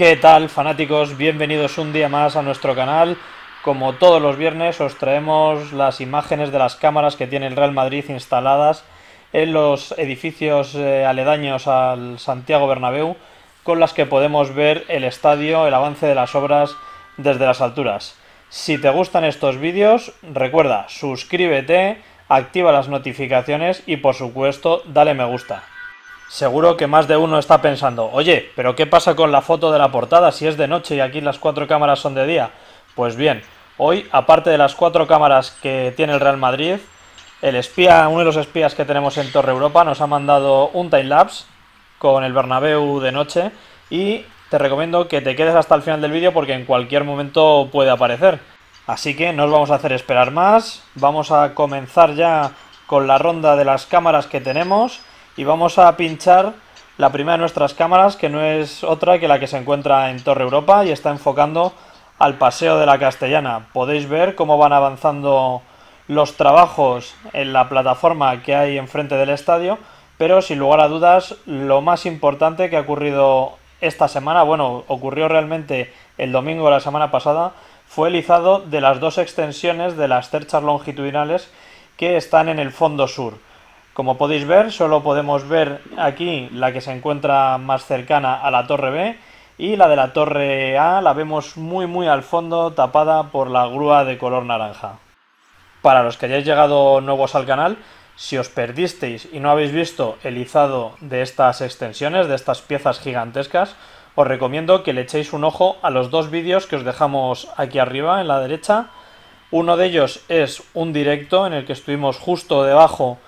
¿Qué tal fanáticos? Bienvenidos un día más a nuestro canal. Como todos los viernes os traemos las imágenes de las cámaras que tiene el Real Madrid instaladas en los edificios eh, aledaños al Santiago Bernabéu con las que podemos ver el estadio, el avance de las obras desde las alturas. Si te gustan estos vídeos, recuerda, suscríbete, activa las notificaciones y por supuesto dale me gusta. Seguro que más de uno está pensando, oye, pero ¿qué pasa con la foto de la portada si es de noche y aquí las cuatro cámaras son de día? Pues bien, hoy, aparte de las cuatro cámaras que tiene el Real Madrid, el espía, uno de los espías que tenemos en Torre Europa, nos ha mandado un timelapse con el Bernabéu de noche y te recomiendo que te quedes hasta el final del vídeo porque en cualquier momento puede aparecer. Así que no os vamos a hacer esperar más, vamos a comenzar ya con la ronda de las cámaras que tenemos y vamos a pinchar la primera de nuestras cámaras que no es otra que la que se encuentra en Torre Europa y está enfocando al Paseo de la Castellana. Podéis ver cómo van avanzando los trabajos en la plataforma que hay enfrente del estadio, pero sin lugar a dudas lo más importante que ha ocurrido esta semana, bueno, ocurrió realmente el domingo de la semana pasada, fue el izado de las dos extensiones de las cerchas longitudinales que están en el fondo sur. Como podéis ver, solo podemos ver aquí la que se encuentra más cercana a la torre B y la de la torre A la vemos muy muy al fondo tapada por la grúa de color naranja. Para los que hayáis llegado nuevos al canal, si os perdisteis y no habéis visto el izado de estas extensiones, de estas piezas gigantescas, os recomiendo que le echéis un ojo a los dos vídeos que os dejamos aquí arriba en la derecha. Uno de ellos es un directo en el que estuvimos justo debajo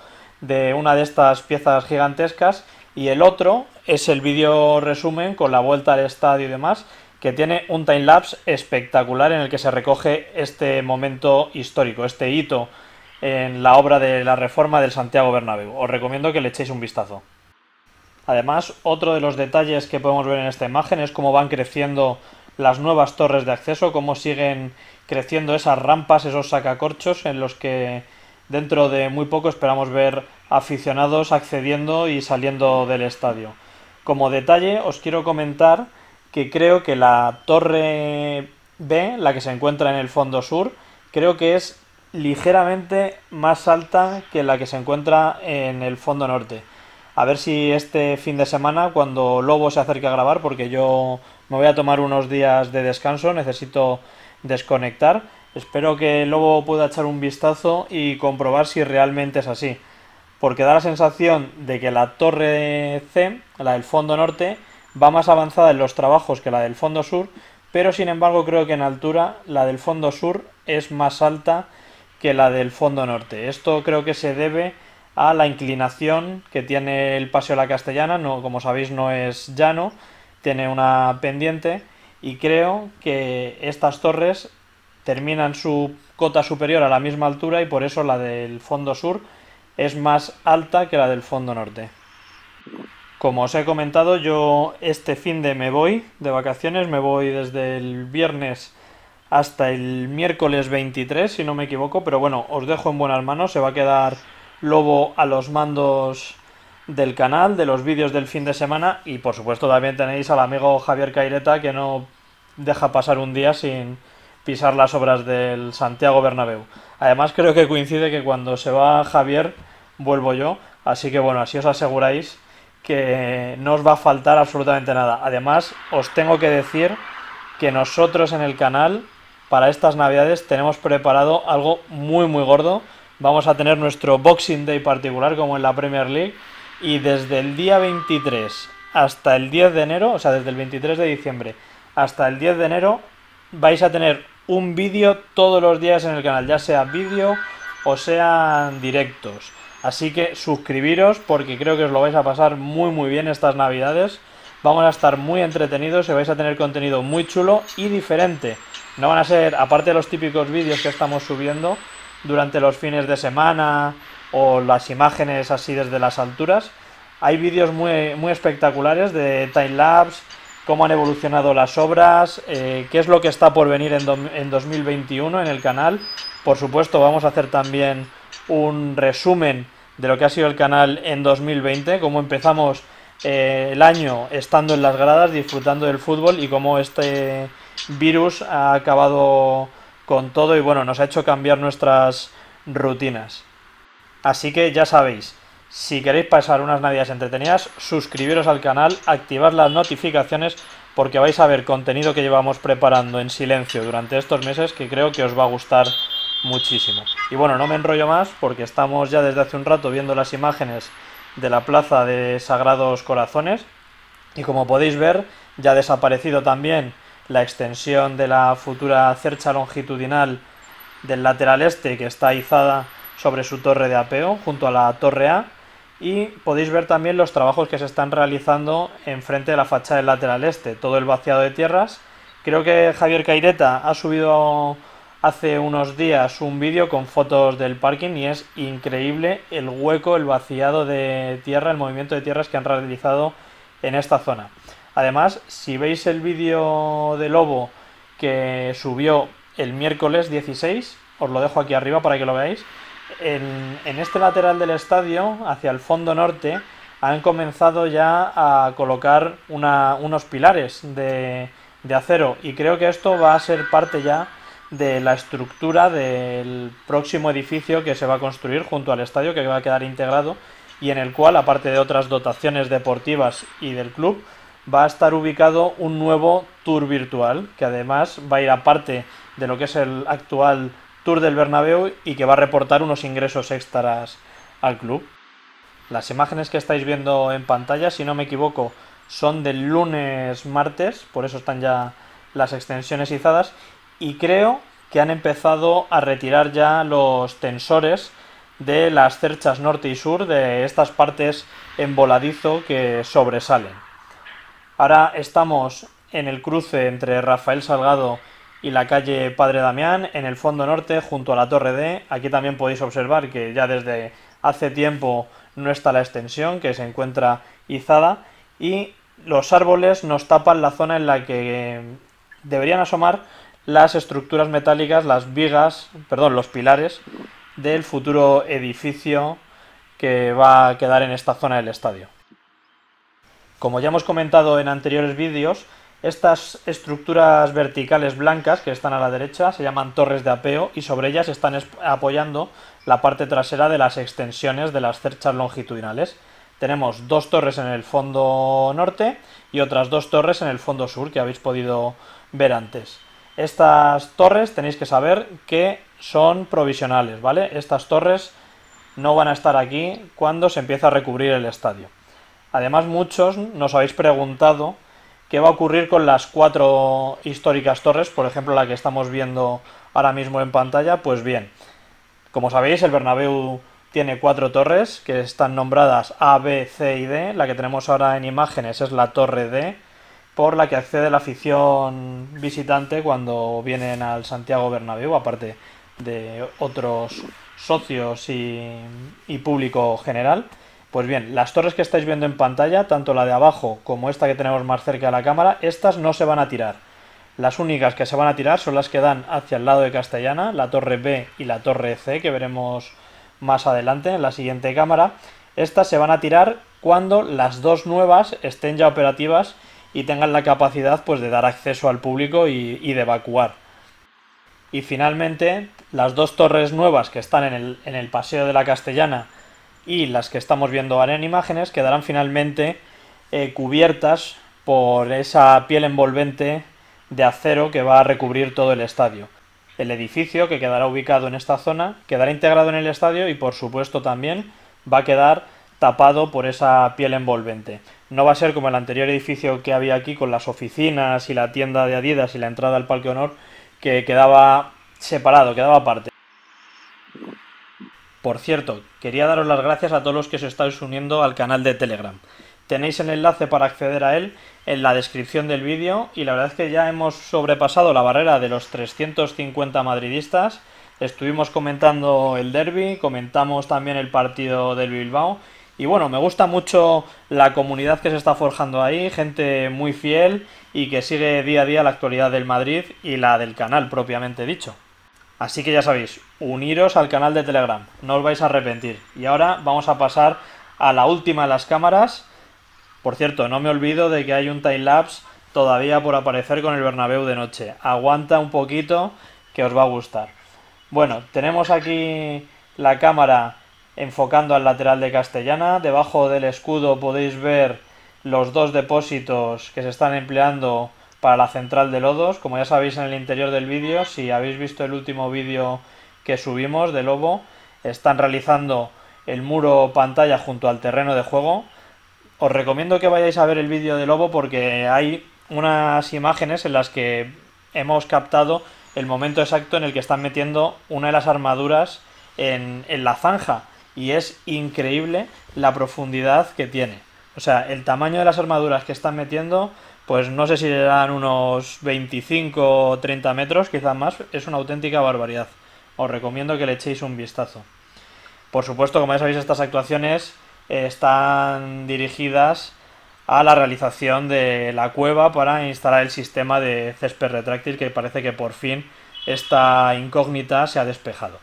de una de estas piezas gigantescas y el otro es el vídeo resumen con la vuelta al estadio y demás que tiene un timelapse espectacular en el que se recoge este momento histórico, este hito en la obra de la reforma del Santiago Bernabéu. Os recomiendo que le echéis un vistazo. Además, otro de los detalles que podemos ver en esta imagen es cómo van creciendo las nuevas torres de acceso, cómo siguen creciendo esas rampas, esos sacacorchos en los que dentro de muy poco esperamos ver aficionados accediendo y saliendo del estadio. Como detalle os quiero comentar que creo que la torre B, la que se encuentra en el fondo sur, creo que es ligeramente más alta que la que se encuentra en el fondo norte. A ver si este fin de semana, cuando Lobo se acerque a grabar, porque yo me voy a tomar unos días de descanso, necesito desconectar Espero que Lobo pueda echar un vistazo y comprobar si realmente es así. Porque da la sensación de que la torre C, la del fondo norte, va más avanzada en los trabajos que la del fondo sur, pero sin embargo creo que en altura la del fondo sur es más alta que la del fondo norte. Esto creo que se debe a la inclinación que tiene el Paseo de la Castellana, no, como sabéis no es llano, tiene una pendiente y creo que estas torres terminan su cota superior a la misma altura y por eso la del fondo sur es más alta que la del fondo norte. Como os he comentado, yo este fin de me voy de vacaciones, me voy desde el viernes hasta el miércoles 23, si no me equivoco, pero bueno, os dejo en buenas manos, se va a quedar Lobo a los mandos del canal, de los vídeos del fin de semana y por supuesto también tenéis al amigo Javier Caireta que no deja pasar un día sin, pisar las obras del Santiago Bernabéu. Además creo que coincide que cuando se va Javier vuelvo yo, así que bueno, así os aseguráis que no os va a faltar absolutamente nada. Además, os tengo que decir que nosotros en el canal para estas navidades tenemos preparado algo muy muy gordo. Vamos a tener nuestro Boxing Day particular como en la Premier League y desde el día 23 hasta el 10 de enero, o sea, desde el 23 de diciembre hasta el 10 de enero vais a tener un vídeo todos los días en el canal, ya sea vídeo o sean directos. Así que suscribiros porque creo que os lo vais a pasar muy muy bien estas navidades. Vamos a estar muy entretenidos y vais a tener contenido muy chulo y diferente. No van a ser, aparte de los típicos vídeos que estamos subiendo durante los fines de semana o las imágenes así desde las alturas, hay vídeos muy, muy espectaculares de time lapse cómo han evolucionado las obras, eh, qué es lo que está por venir en, en 2021 en el canal. Por supuesto, vamos a hacer también un resumen de lo que ha sido el canal en 2020, cómo empezamos eh, el año estando en las gradas, disfrutando del fútbol y cómo este virus ha acabado con todo y bueno, nos ha hecho cambiar nuestras rutinas. Así que ya sabéis, si queréis pasar unas navidades entretenidas, suscribiros al canal, activar las notificaciones porque vais a ver contenido que llevamos preparando en silencio durante estos meses que creo que os va a gustar muchísimo. Y bueno, no me enrollo más porque estamos ya desde hace un rato viendo las imágenes de la plaza de Sagrados Corazones y como podéis ver ya ha desaparecido también la extensión de la futura cercha longitudinal del lateral este que está izada sobre su torre de apeo junto a la torre A y podéis ver también los trabajos que se están realizando enfrente de la fachada del lateral este, todo el vaciado de tierras. Creo que Javier Caireta ha subido hace unos días un vídeo con fotos del parking y es increíble el hueco, el vaciado de tierra, el movimiento de tierras que han realizado en esta zona. Además, si veis el vídeo de Lobo que subió el miércoles 16, os lo dejo aquí arriba para que lo veáis, en, este lateral del estadio, hacia el fondo norte, han comenzado ya a colocar unos pilares de, de acero. Y creo que esto va a ser parte ya de la estructura del próximo edificio que se va a construir junto al estadio que va a quedar integrado y en el cual, aparte de otras dotaciones deportivas y del club, va a estar ubicado un nuevo tour virtual que además va a ir aparte de lo que es el actual tour del Bernabéu y que va a reportar unos ingresos extras al club. Las imágenes que estáis viendo en pantalla, si no me equivoco, son del lunes martes, por eso están ya las extensiones izadas y creo que han empezado a retirar ya los tensores de las cerchas norte y sur de estas partes en voladizo que sobresalen. Ahora estamos en el cruce entre Rafael Salgado y la calle Padre Damián, en el fondo norte, junto a la Torre D. Aquí también podéis observar que ya desde hace tiempo no está la extensión, que se encuentra izada, y los árboles nos tapan la zona en la que deberían asomar las estructuras metálicas, las vigas, perdón, los pilares del futuro edificio que va a quedar en esta zona del estadio. Como ya hemos comentado en anteriores vídeos, estas estructuras verticales blancas que están a la derecha se llaman torres de apeo y sobre ellas están apoyando la parte trasera de las extensiones de las cerchas longitudinales. Tenemos dos torres en el fondo norte y otras dos torres en el fondo sur que habéis podido ver antes. Estas torres tenéis que saber que son provisionales, ¿vale? Estas torres no van a estar aquí cuando se empieza a recubrir el estadio. Además, muchos nos habéis preguntado qué va a ocurrir con las cuatro históricas torres, por ejemplo, la que estamos viendo ahora mismo en pantalla. Pues bien, como sabéis, el Bernabéu tiene cuatro torres que están nombradas A, B, C y D. La que tenemos ahora en imágenes es la torre D por la que accede la afición visitante cuando vienen al Santiago Bernabéu, aparte de otros socios y, público general. Pues bien, las torres que estáis viendo en pantalla, tanto la de abajo como esta que tenemos más cerca de la cámara, estas no se van a tirar. Las únicas que se van a tirar son las que dan hacia el lado de Castellana, la torre B y la torre C, que veremos más adelante en la siguiente cámara. Estas se van a tirar cuando las dos nuevas estén ya operativas y tengan la capacidad pues, de dar acceso al público y, de evacuar. Y finalmente, las dos torres nuevas que están en el, en el Paseo de la Castellana y las que estamos viendo ahora en imágenes quedarán finalmente eh, cubiertas por esa piel envolvente de acero que va a recubrir todo el estadio. El edificio que quedará ubicado en esta zona quedará integrado en el estadio y por supuesto también va a quedar tapado por esa piel envolvente. No va a ser como el anterior edificio que había aquí con las oficinas y la tienda de Adidas y la entrada al Parque Honor que quedaba separado, quedaba aparte. Por cierto, quería daros las gracias a todos los que os estáis uniendo al canal de Telegram. Tenéis el enlace para acceder a él en la descripción del vídeo y la verdad es que ya hemos sobrepasado la barrera de los 350 madridistas. Estuvimos comentando el derby, comentamos también el partido del Bilbao y bueno, me gusta mucho la comunidad que se está forjando ahí, gente muy fiel y que sigue día a día la actualidad del Madrid y la del canal propiamente dicho. Así que ya sabéis, uniros al canal de Telegram, no os vais a arrepentir. Y ahora vamos a pasar a la última de las cámaras Por cierto, no me olvido de que hay un time-lapse todavía por aparecer con el Bernabéu de noche. Aguanta un poquito que os va a gustar. Bueno, tenemos aquí la cámara enfocando al lateral de Castellana. Debajo del escudo podéis ver los dos depósitos que se están empleando para la central de lodos. Como ya sabéis en el interior del vídeo, si habéis visto el último vídeo que subimos de Lobo, están realizando el muro pantalla junto al terreno de juego. Os recomiendo que vayáis a ver el vídeo de Lobo porque hay unas imágenes en las que hemos captado el momento exacto en el que están metiendo una de las armaduras en, en la zanja y es increíble la profundidad que tiene. O sea, el tamaño de las armaduras que están metiendo, pues no sé si eran unos 25 o 30 metros, quizás más, es una auténtica barbaridad. Os recomiendo que le echéis un vistazo. Por supuesto, como ya sabéis, estas actuaciones están dirigidas a la realización de la cueva para instalar el sistema de césped retráctil que parece que por fin esta incógnita se ha despejado.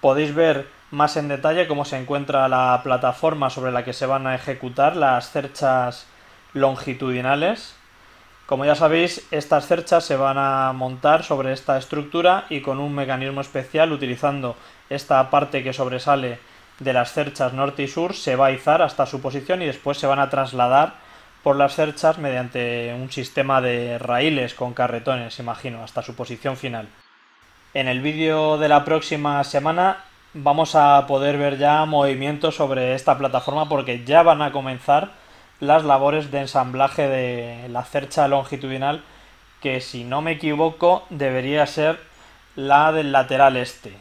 Podéis ver más en detalle cómo se encuentra la plataforma sobre la que se van a ejecutar las cerchas longitudinales. Como ya sabéis, estas cerchas se van a montar sobre esta estructura y con un mecanismo especial utilizando esta parte que sobresale de las cerchas norte y sur se va a izar hasta su posición y después se van a trasladar por las cerchas mediante un sistema de raíles con carretones, imagino, hasta su posición final. En el vídeo de la próxima semana vamos a poder ver ya movimientos sobre esta plataforma porque ya van a comenzar las labores de ensamblaje de la cercha longitudinal que si no me equivoco debería ser la del lateral este.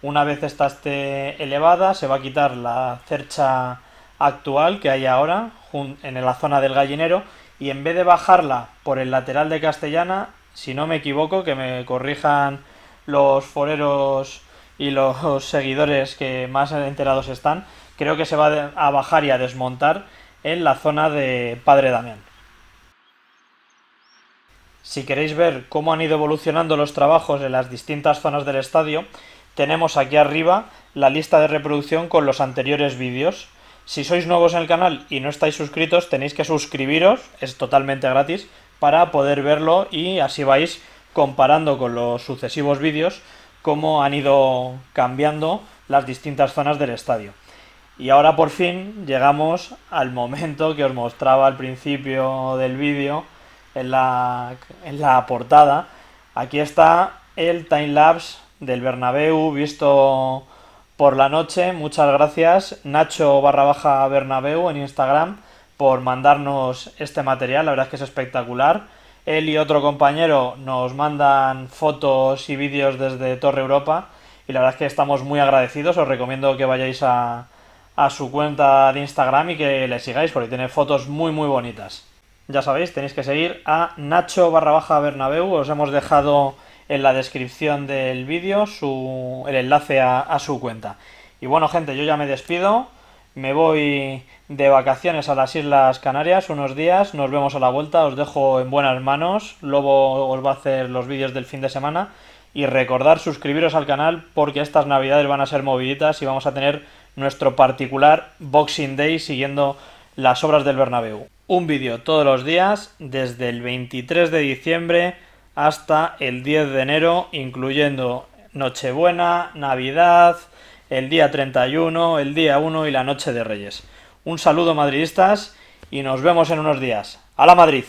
Una vez esta esté elevada, se va a quitar la cercha actual que hay ahora en la zona del gallinero y en vez de bajarla por el lateral de Castellana, si no me equivoco, que me corrijan los foreros y los seguidores que más enterados están, creo que se va a bajar y a desmontar en la zona de Padre Damián. Si queréis ver cómo han ido evolucionando los trabajos en las distintas zonas del estadio, tenemos aquí arriba la lista de reproducción con los anteriores vídeos. Si sois nuevos en el canal y no estáis suscritos, tenéis que suscribiros, es totalmente gratis, para poder verlo y así vais comparando con los sucesivos vídeos cómo han ido cambiando las distintas zonas del estadio. Y ahora por fin llegamos al momento que os mostraba al principio del vídeo en la, en la portada. Aquí está el timelapse del Bernabéu visto por la noche. Muchas gracias Nacho barra baja Bernabéu en Instagram por mandarnos este material. La verdad es que es espectacular. Él y otro compañero nos mandan fotos y vídeos desde Torre Europa y la verdad es que estamos muy agradecidos. Os recomiendo que vayáis a, a su cuenta de Instagram y que le sigáis porque tiene fotos muy muy bonitas. Ya sabéis, tenéis que seguir a Nacho barra baja Bernabéu. Os hemos dejado en la descripción del vídeo su, el enlace a, su cuenta. Y bueno, gente, yo ya me despido. Me voy de vacaciones a las Islas Canarias unos días. Nos vemos a la vuelta. Os dejo en buenas manos. Lobo os va a hacer los vídeos del fin de semana. Y recordar suscribiros al canal porque estas navidades van a ser moviditas y vamos a tener nuestro particular Boxing Day siguiendo las obras del Bernabéu. Un vídeo todos los días desde el 23 de diciembre hasta el 10 de enero, incluyendo Nochebuena, Navidad, el día 31, el día 1 y la Noche de Reyes. Un saludo madridistas y nos vemos en unos días. ¡A la Madrid!